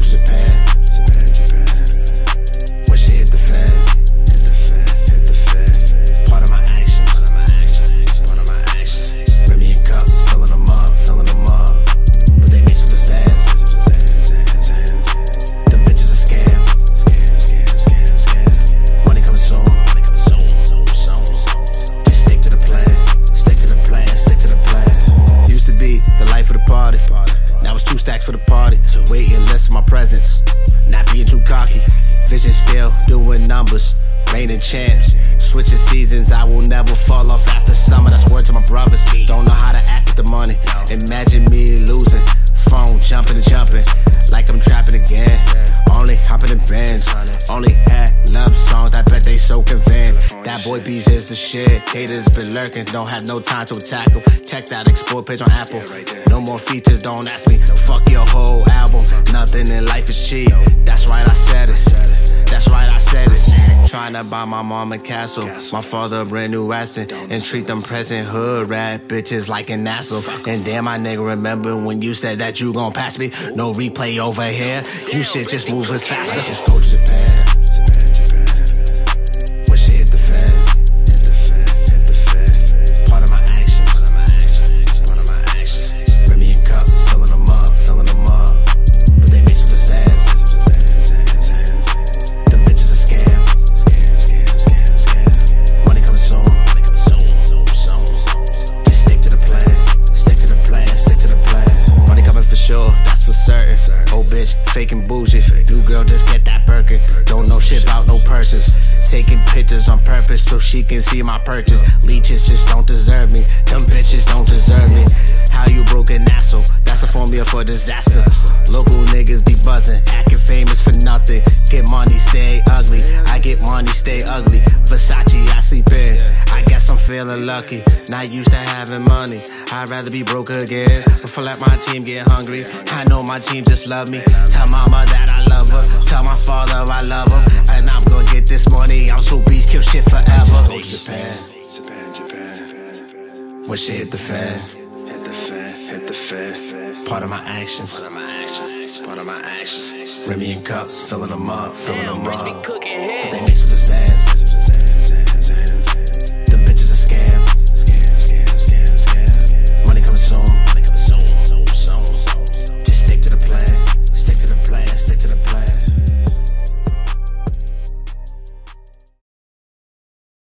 cooking I presence. Not being too cocky. Vision still doing numbers. Reigning champs. Switching seasons. I will never fall off after summer. That's word to my brothers. Don't know how to act with the money. Imagine me losing. Phone jumping and jumping. Like I'm trapping again. Only hopping in bands. Only had love songs. I bet they so convinced. That boy Beez is the shit. Haters been lurking. Don't have no time to attack 'em. Check that explore page on Apple. No more features. Don't ask me. Fuck your whole album. Nothing in life is cheap. That's right. I said it. That's right. I said it. Trying to buy my mom a castle. My father a brand new Aston. And treat them present hood rat bitches like an asshole. And damn, my nigga, remember when you said that you gon' pass me? No replay over here. You should just move us faster. Just go to. Japan, Faking bougie. New girl, just get that Birkin. Don't know shit about no purses. Taking pictures on purpose so she can see my purchase. Leeches just don't deserve me. Them bitches don't deserve me. How you broke an asshole? That's a formula for disaster. Local niggas be buzzing, acting famous for nothing. Get money, stay ugly. I get guess I'm feeling lucky. Not used to having money. I'd rather be broke again. Before let my team get hungry. I know my team just love me. Tell mama that I love her. Tell my father I love him. And I'm gonna get this money. I'm so beast, kill shit forever. Go to Japan. Japan, Japan. When shit hit the fan. Hit the fan, hit the fan. Part of my actions. Part of my actions. Part of my actions. Remy and cups, filling them up, filling them up.